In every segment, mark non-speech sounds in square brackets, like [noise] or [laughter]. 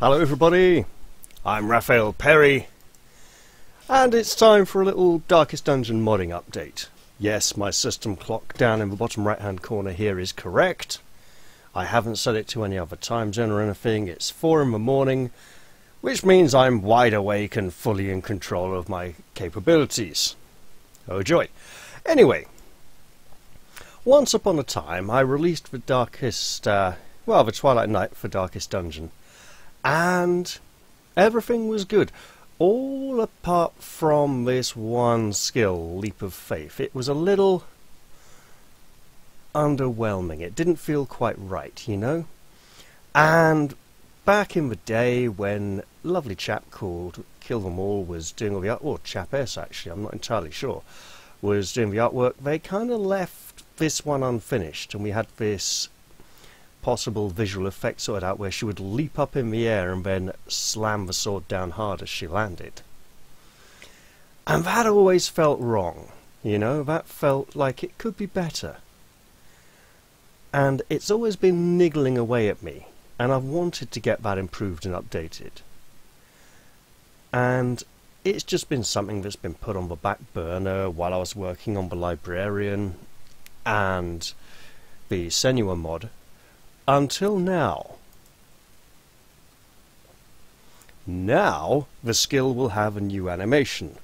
Hello everybody, I'm Raphael Perry, and it's time for a little Darkest Dungeon modding update. Yes, my system clock down in the bottom right hand corner here is correct. I haven't set it to any other time zone or anything, it's 4 in the morning, which means I'm wide awake and fully in control of my capabilities. Oh joy. Anyway, once upon a time I released the Darkest, uh, well, the Twilight Knight for Darkest Dungeon and everything was good. All apart from this one skill, Leap of Faith. It was a little underwhelming. It didn't feel quite right, you know? And back in the day when lovely chap called Kill Them All was doing all the art, or Chap S actually, I'm not entirely sure, was doing the artwork, they kind of left this one unfinished, and we had this possible visual effect sorted out where she would leap up in the air and then slam the sword down hard as she landed. And that always felt wrong, you know, that felt like it could be better. And it's always been niggling away at me, and I've wanted to get that improved and updated. And it's just been something that's been put on the back burner while I was working on the librarian and the Senua mod until now. Now the skill will have a new animation.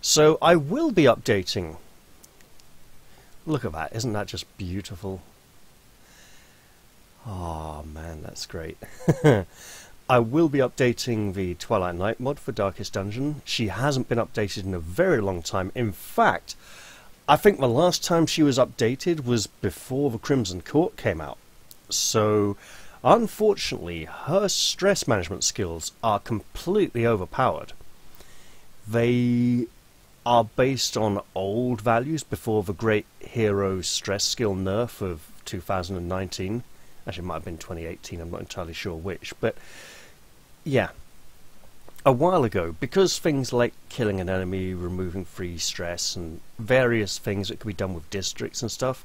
So I will be updating. Look at that, isn't that just beautiful? Oh man, that's great. [laughs] I will be updating the Twilight Knight mod for Darkest Dungeon. She hasn't been updated in a very long time. In fact, I think the last time she was updated was before the Crimson Court came out. So, unfortunately, her stress management skills are completely overpowered. They are based on old values before the great hero stress skill nerf of 2019. Actually, it might have been 2018, I'm not entirely sure which. But, yeah. A while ago, because things like killing an enemy, removing free stress, and various things that could be done with districts and stuff,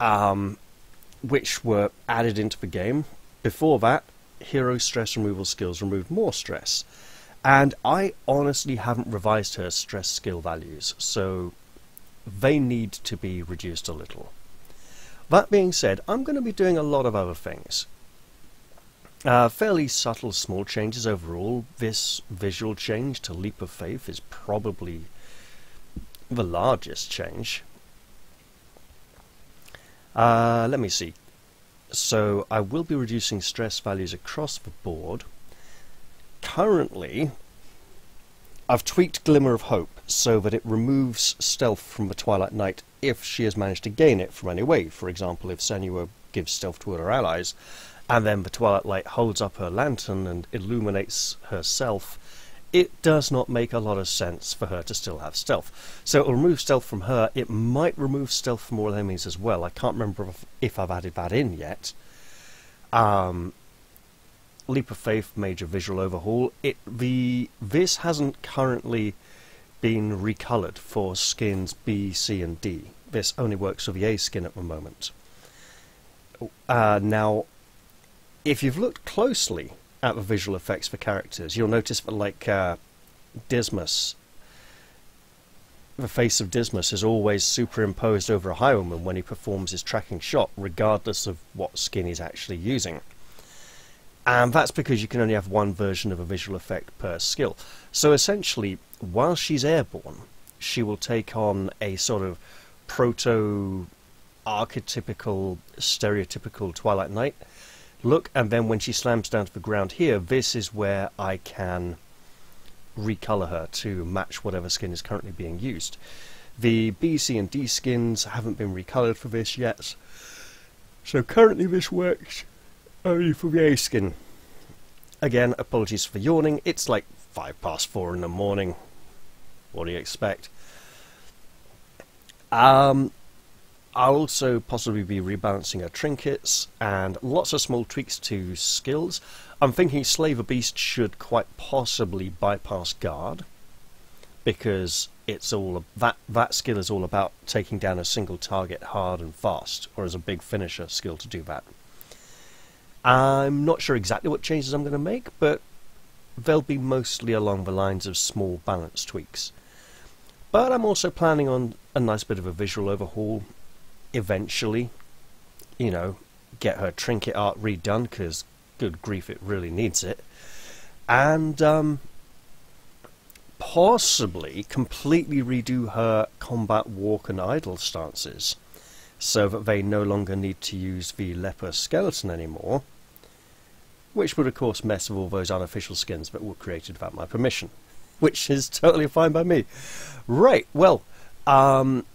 um, which were added into the game. Before that, hero stress removal skills removed more stress. And I honestly haven't revised her stress skill values, so they need to be reduced a little. That being said, I'm going to be doing a lot of other things. Uh, fairly subtle small changes overall. This visual change to Leap of Faith is probably the largest change. Uh, let me see. So I will be reducing stress values across the board. Currently, I've tweaked Glimmer of Hope so that it removes stealth from the Twilight Knight if she has managed to gain it from any way. For example, if Senua gives stealth to her allies, and then the Twilight Light holds up her lantern and illuminates herself, it does not make a lot of sense for her to still have stealth. So it'll remove stealth from her. It might remove stealth from all enemies as well. I can't remember if, if I've added that in yet. Um, Leap of Faith major visual overhaul. It the this hasn't currently been recolored for skins B, C, and D. This only works for the A skin at the moment. Uh, now, if you've looked closely at the visual effects for characters, you'll notice that, like uh, Dismas, the face of Dismas is always superimposed over a highwayman when he performs his tracking shot, regardless of what skin he's actually using. And that's because you can only have one version of a visual effect per skill. So essentially, while she's airborne, she will take on a sort of proto archetypical, stereotypical Twilight Knight look, and then when she slams down to the ground here, this is where I can recolor her to match whatever skin is currently being used. The B, C, and D skins haven't been recolored for this yet, so currently this works only for the A skin. Again, apologies for yawning, it's like 5 past 4 in the morning. What do you expect? Um, I'll also possibly be rebalancing her trinkets and lots of small tweaks to skills. I'm thinking Slaver Beast should quite possibly bypass guard because it's all that that skill is all about taking down a single target hard and fast, or as a big finisher skill to do that. I'm not sure exactly what changes I'm going to make, but they'll be mostly along the lines of small balance tweaks. But I'm also planning on a nice bit of a visual overhaul eventually. You know, get her trinket art redone because, good grief, it really needs it. And um, possibly completely redo her combat walk and idle stances so that they no longer need to use the leper skeleton anymore which would of course mess with all those unofficial skins that were created without my permission, [laughs] which is totally fine by me. Right, well, um,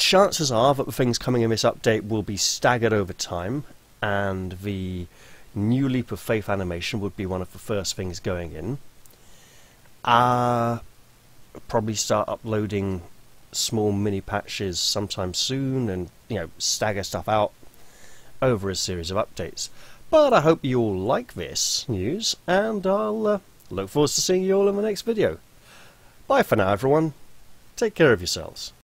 chances are that the things coming in this update will be staggered over time, and the new Leap of Faith animation would be one of the first things going in. Uh, probably start uploading small mini patches sometime soon and, you know, stagger stuff out over a series of updates. But I hope you all like this news, and I'll uh, look forward to seeing you all in the next video. Bye for now, everyone. Take care of yourselves.